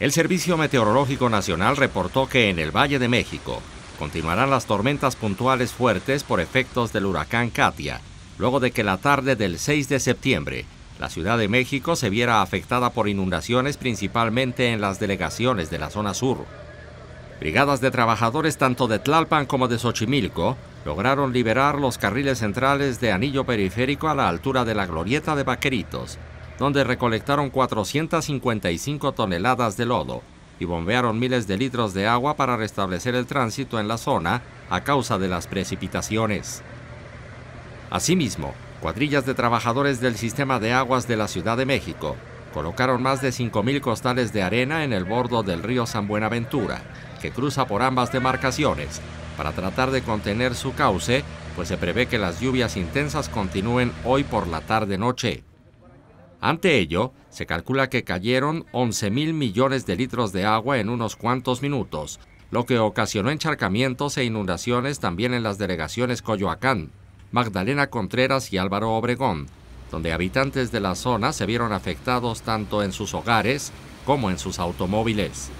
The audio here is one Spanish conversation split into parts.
El Servicio Meteorológico Nacional reportó que en el Valle de México continuarán las tormentas puntuales fuertes por efectos del huracán Katia, luego de que la tarde del 6 de septiembre la Ciudad de México se viera afectada por inundaciones principalmente en las delegaciones de la zona sur. Brigadas de trabajadores tanto de Tlalpan como de Xochimilco lograron liberar los carriles centrales de anillo periférico a la altura de la glorieta de Vaqueritos, donde recolectaron 455 toneladas de lodo y bombearon miles de litros de agua para restablecer el tránsito en la zona a causa de las precipitaciones. Asimismo, cuadrillas de trabajadores del sistema de aguas de la Ciudad de México colocaron más de 5.000 costales de arena en el bordo del río San Buenaventura, que cruza por ambas demarcaciones, para tratar de contener su cauce, pues se prevé que las lluvias intensas continúen hoy por la tarde-noche. Ante ello, se calcula que cayeron 11 mil millones de litros de agua en unos cuantos minutos, lo que ocasionó encharcamientos e inundaciones también en las delegaciones Coyoacán, Magdalena Contreras y Álvaro Obregón, donde habitantes de la zona se vieron afectados tanto en sus hogares como en sus automóviles.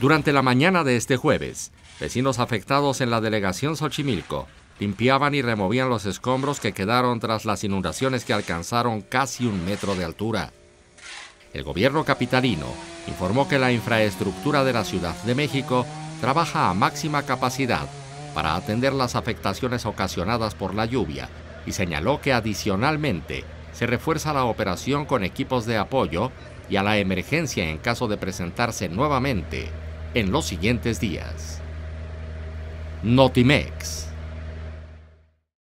Durante la mañana de este jueves, vecinos afectados en la delegación Xochimilco limpiaban y removían los escombros que quedaron tras las inundaciones que alcanzaron casi un metro de altura. El gobierno capitalino informó que la infraestructura de la Ciudad de México trabaja a máxima capacidad para atender las afectaciones ocasionadas por la lluvia y señaló que adicionalmente se refuerza la operación con equipos de apoyo y a la emergencia en caso de presentarse nuevamente en los siguientes días. Notimex